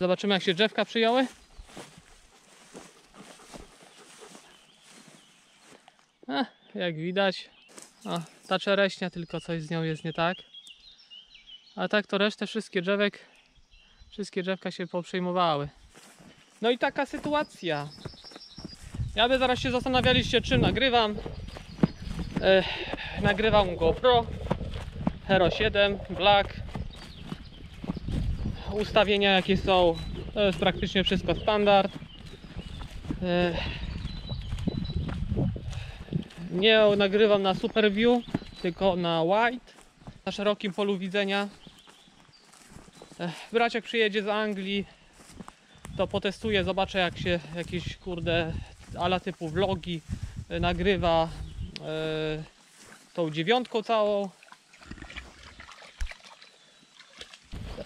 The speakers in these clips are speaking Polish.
Zobaczymy jak się drzewka przyjęły. Jak widać, o, ta czereśnia tylko coś z nią jest nie tak. A tak to resztę wszystkie drzewek, wszystkie drzewka się poprzejmowały. No i taka sytuacja. Ja by zaraz się zastanawialiście czym nagrywam. E, nagrywam GoPro Hero 7 Black. Ustawienia jakie są, to jest praktycznie wszystko standard. E, nie nagrywam na Super View, tylko na Wide, na szerokim polu widzenia. E, Braciak przyjedzie z Anglii, to potestuję, zobaczę jak się jakieś kurde ala typu vlogi e, nagrywa tą dziewiątką całą.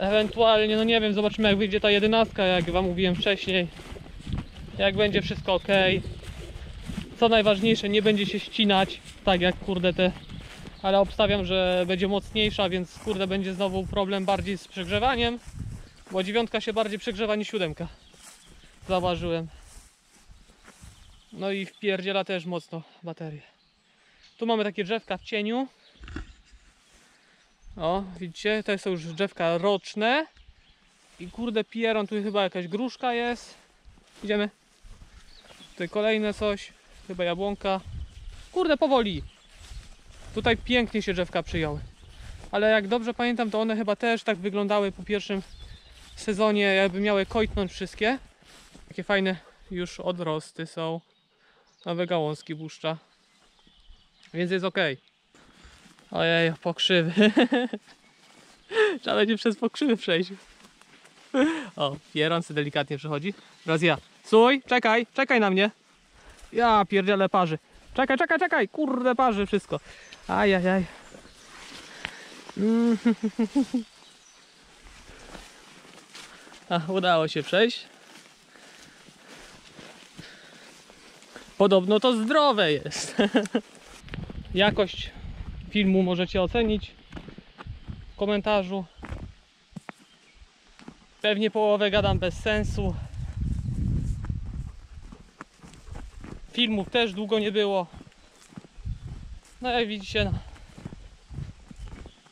Ewentualnie, no nie wiem, zobaczymy jak wyjdzie ta jedenastka, jak wam mówiłem wcześniej. Jak będzie wszystko ok. Co najważniejsze, nie będzie się ścinać, tak jak kurde te. Ale obstawiam, że będzie mocniejsza, więc kurde będzie znowu problem bardziej z przegrzewaniem. Bo dziewiątka się bardziej przegrzewa niż siódemka. Zauważyłem. No i wpierdziela też mocno baterię. Tu mamy takie drzewka w cieniu. O, widzicie, to są już drzewka roczne. I kurde pieron, tu chyba jakaś gruszka jest. Idziemy. Tutaj kolejne coś. Chyba jabłonka. Kurde, powoli. Tutaj pięknie się drzewka przyjęły. Ale jak dobrze pamiętam, to one chyba też tak wyglądały po pierwszym sezonie, jakby miały kojtnąć wszystkie. Takie fajne już odrosty są. Nowe gałązki błuszcza. Więc jest ok. Ojej, pokrzywy. Trzeba będzie przez pokrzywy przejść. O, pierący delikatnie przechodzi. Teraz ja. Suj, czekaj, czekaj na mnie. Ja pierdzielę parzy. Czekaj, czekaj, czekaj. Kurde, parzy wszystko. Ajajaj. Mm. A, udało się przejść. Podobno to zdrowe jest. Jakość filmu możecie ocenić w komentarzu. Pewnie połowę gadam bez sensu. Filmów też długo nie było. No jak widzicie, no,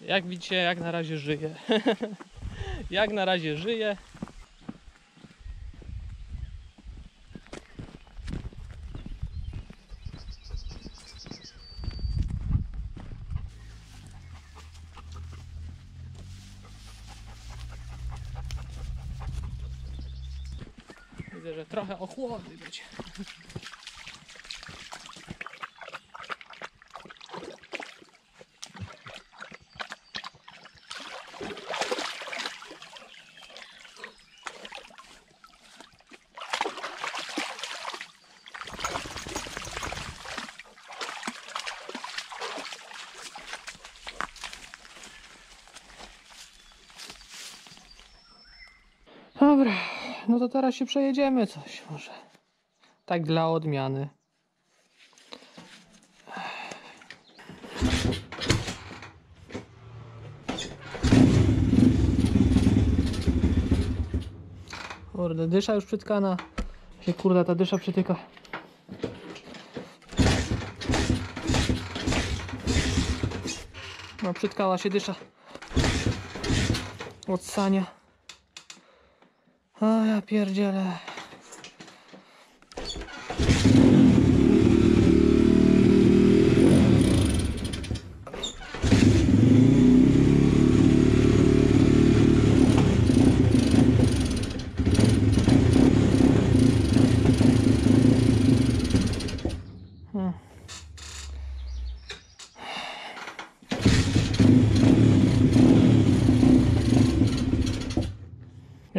jak widzicie, jak na razie żyję. jak na razie żyję. Widzę, że ochłodny będzie. Dobra, no to teraz się przejedziemy coś może. Tak dla odmiany. Kurde, dysza już przytkana. Się kurde ta dysza przytyka. No przytkała się dysza. Od sania. O ja pierdzielę.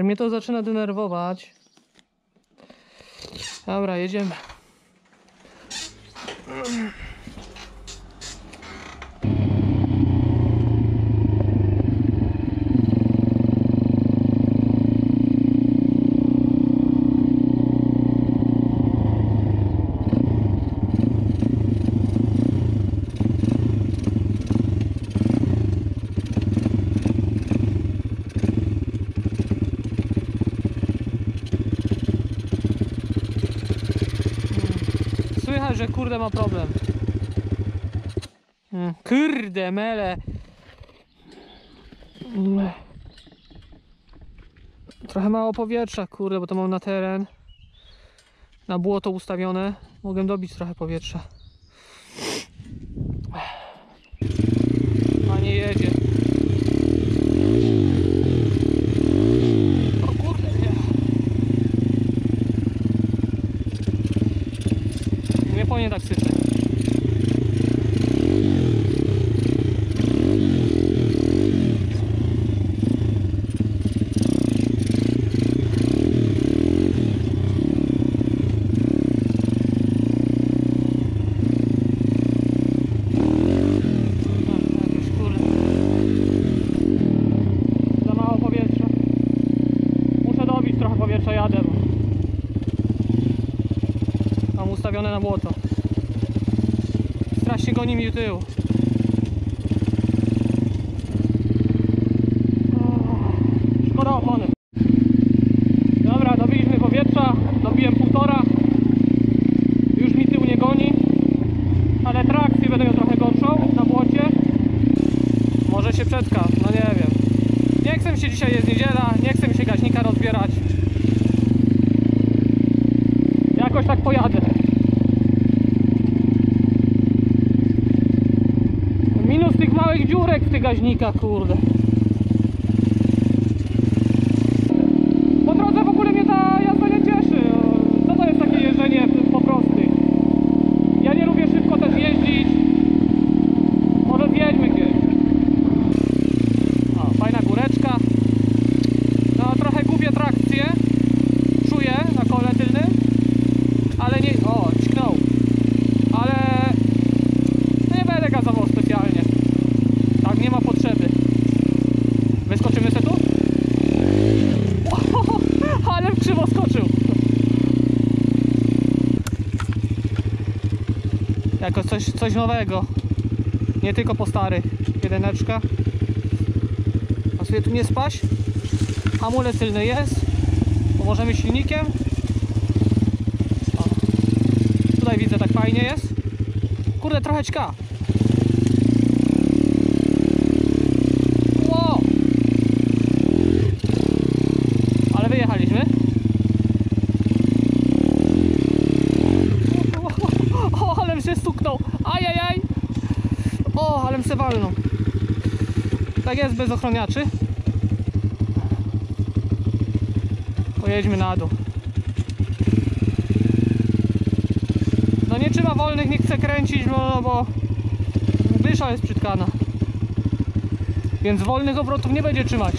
Mnie to zaczyna denerwować. Dobra, jedziemy. Problem. Mm, Kurde, mele. Trochę mało powietrza, kurde, bo to mam na teren. Na błoto ustawione. Mogę dobić trochę powietrza. A nie jedzie. O kurde, nie. Mało powietrza. Jadę. Mam ustawione na błoto. Goni mi tył. Szkoda opony. Dobra, dobiliśmy powietrza. Dobiłem półtora. Już mi tył nie goni. Ale trakcję będę miał trochę gorszą na błocie. Może się przetka, no nie wiem. Nie chcę się dzisiaj, jest niedziela, nie chcę mi się gaźnika rozbierać. Jakoś tak pojadę. Minus tych małych dziurek w tych gaźnikach, kurde. Po drodze w ogóle mnie ta jazda nie cieszy. Co to jest takie jeżdżenie po prostych? Ja nie lubię szybko też jeździć. Może zjedźmy gdzieś. O, fajna góreczka. No trochę gubię trakcję. Czuję na kole tylnym. Ale nie... O, ćknął. Ale... no Nie będę gazował specjalnie. Tak, nie ma potrzeby. Wyskoczymy se tu? Ale w krzywo skoczył. Jako coś, coś nowego. Nie tylko po starych. Jedyneczka. A sobie tu nie spaść. Hamulec tylny jest. Pomożemy silnikiem. O. Tutaj widzę tak fajnie jest. Kurde, trochę ćka. Ło! Ale wyjechaliśmy. O, ale się stuknął. Ajajaj. O, ale se walnął. Tak jest bez ochroniaczy. Pojedźmy na dół. No nie trzyma wolnych, nie chce kręcić, no bo dysza jest przytkana. Więc wolnych obrotów nie będzie trzymać.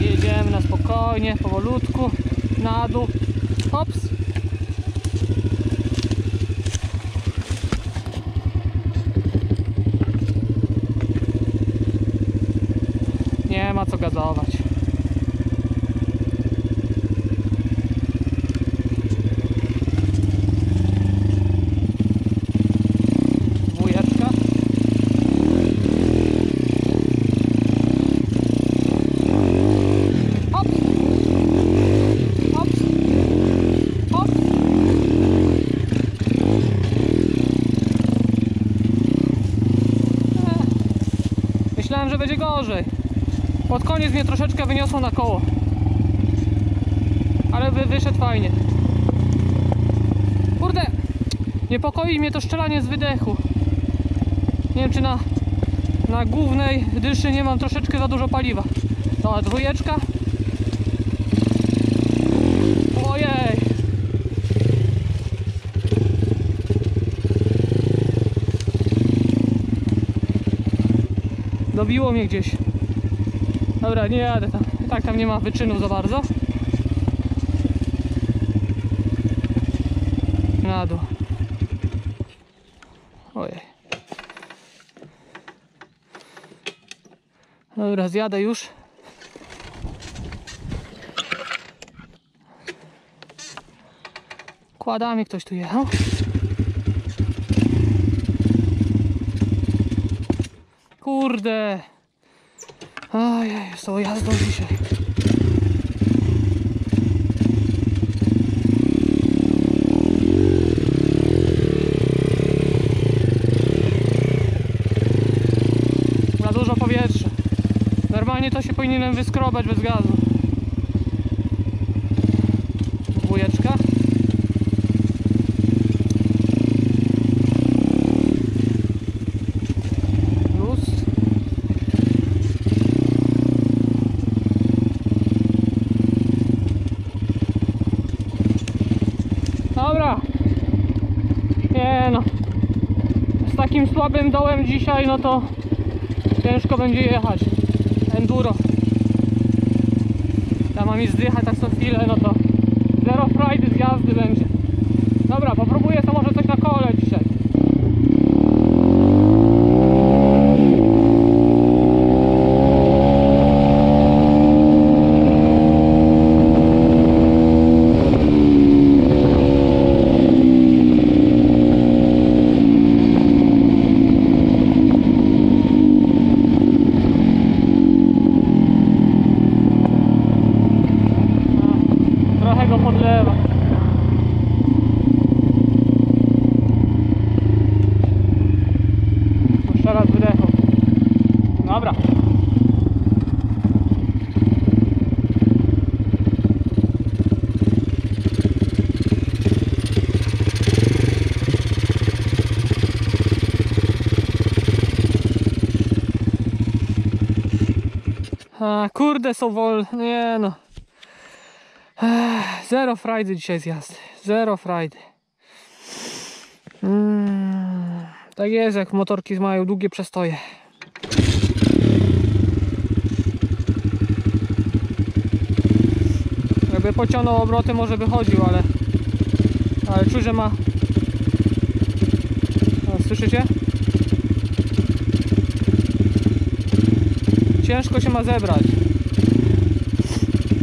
Jedziemy na spokojnie, powolutku, na dół. Hops. Nie ma co gazować. Dwójeczka. Hop. Hop. Hop. Ech. Myślałem, że będzie gorzej. Pod koniec mnie troszeczkę wyniosło na koło. Ale wy, wyszedł fajnie. Kurde, niepokoi mnie to strzelanie z wydechu. Nie wiem, czy na, na głównej dyszy nie mam troszeczkę za dużo paliwa. No, dwójeczka. zgubiło mnie gdzieś. Dobra, nie jadę tam. Tak tam nie ma wyczynów za bardzo. Na dół. Ojej. Dobra, zjadę już. Kładami ktoś tu jechał. Kurde. Ojej, z tą jazdą dzisiaj. Za dużo powietrza. Normalnie to się powinienem wyskrobać bez gazu. Dwójeczka. Luz. Dobra. Nie no. Z takim słabym dołem dzisiaj, no to ciężko będzie jechać. Enduro. Ja mam i zdychać tak co chwilę, no to zero frajdy z jazdy będzie. Dobra, popróbuję to może coś na kole dzisiaj. A, trochę go podlewa. Jeszcze raz wydechał. Dobra. A, kurde są wolne. Nie no. Zero frajdy dzisiaj z jazdy. Zero frajdy. Mm, tak jest, jak motorki mają długie przestoje. Jakby pociągnął obroty, może by chodził, ale ale czuję, że ma. O, słyszycie? Ciężko się ma zebrać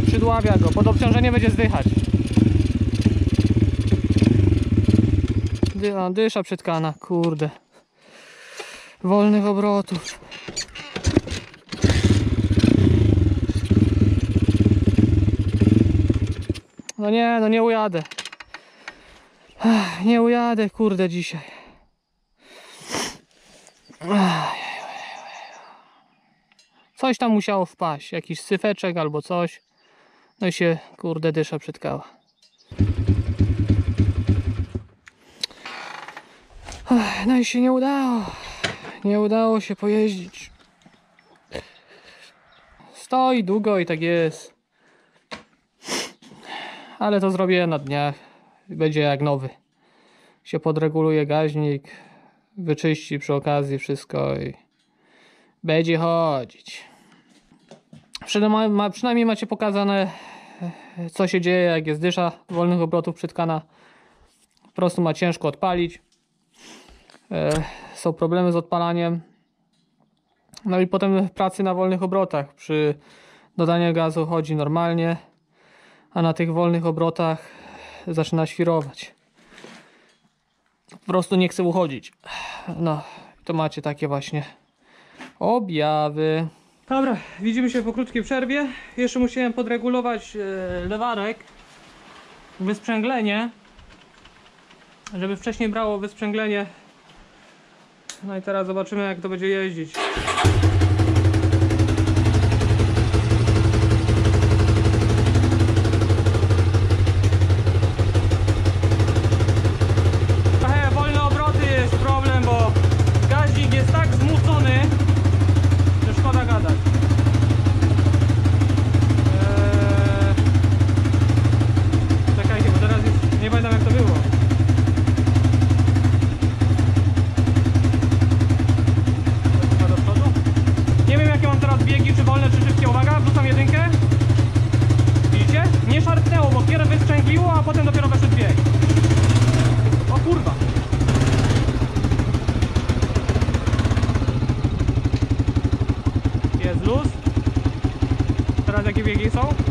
przydławia go, pod obciążenie będzie zdychać. Dy, a, dysza przytkana, kurde. Wolnych obrotów. No nie, no nie ujadę. Nie ujadę, kurde, dzisiaj. Coś tam musiało wpaść, jakiś syfeczek albo coś. No i się, kurde, dysza przytkała. No i się nie udało. Nie udało się pojeździć. Stoi długo i tak jest. Ale to zrobię na dniach. Będzie jak nowy. Się podreguluje gaźnik, wyczyści przy okazji wszystko i będzie chodzić. Przynajmniej, ma, przynajmniej macie pokazane co się dzieje jak jest dysza wolnych obrotów przytkana. Po prostu ma ciężko odpalić. E, są problemy z odpalaniem. No i potem pracy na wolnych obrotach. Przy dodaniu gazu chodzi normalnie, a na tych wolnych obrotach zaczyna świrować. Po prostu nie chce uchodzić. No, to macie takie właśnie objawy. Dobra, widzimy się po krótkiej przerwie. Jeszcze musiałem podregulować e, lewarek, wysprzęglenie, żeby wcześniej brało wysprzęglenie. No i teraz zobaczymy jak to będzie jeździć. Trochę wolne obroty jest problem, bo gaźnik jest tak zmucony, że szkoda gadać. Eee... Czekajcie, bo teraz już nie pamiętam jak to było. Chyba do przodu? Nie wiem jakie mam teraz biegi, czy wolne, czy szybkie. Uwaga, wrzucam jedynkę. Widzicie? Nie bo pierw wysprzęgliło, a potem dopiero weszedł bieg. O kurwa. Jest luz. Teraz jakie biegi są?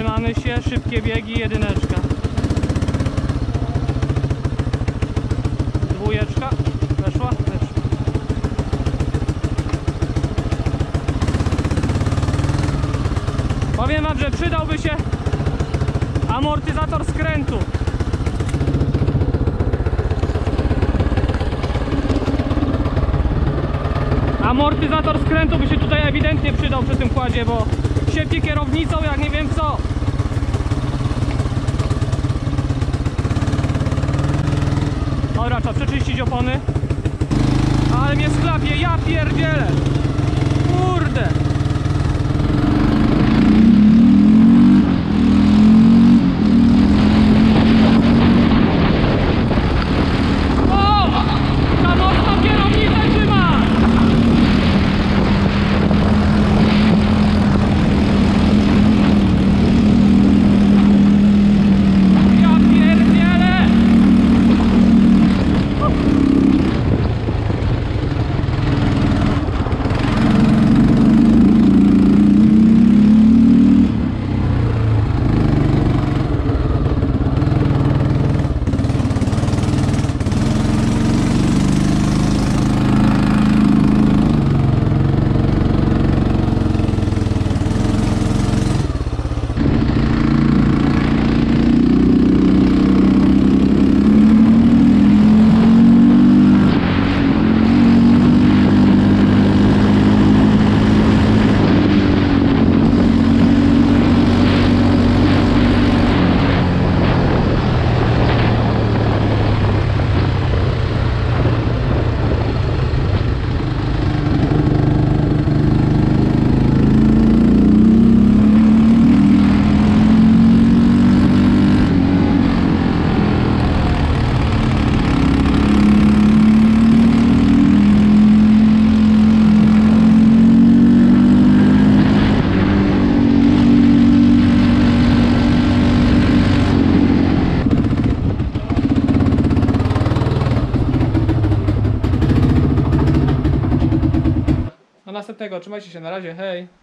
Zatrzymamy się, szybkie biegi, jedyneczka. Dwójeczka. Weszła? Weszła. Powiem wam, że przydałby się amortyzator skrętu. Amortyzator skrętu by się tutaj ewidentnie przydał przy tym kładzie, bo siedzi kierownicą jak nie wiem co. Dobra, trzeba przeczyścić opony. Ale mnie sklapie, ja pierdzielę. Kurde. O! Ta mocno kierownicę trzyma! Ja pierdzielę! Do następnego, trzymajcie się, na razie, hej!